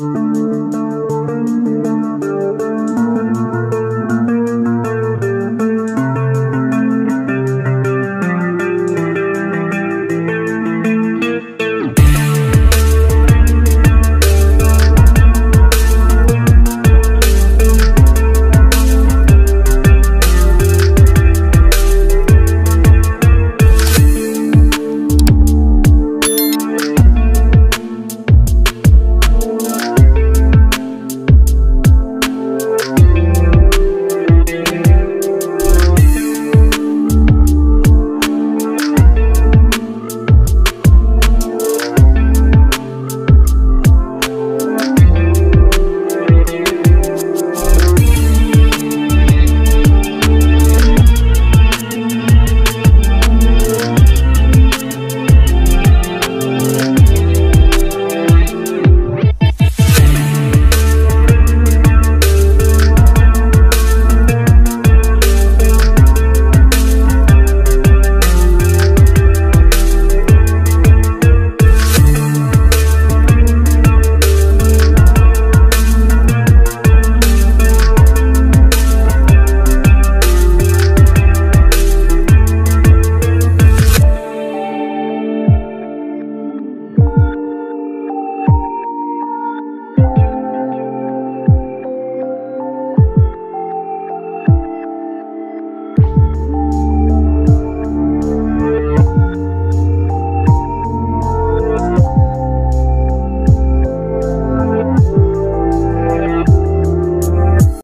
Música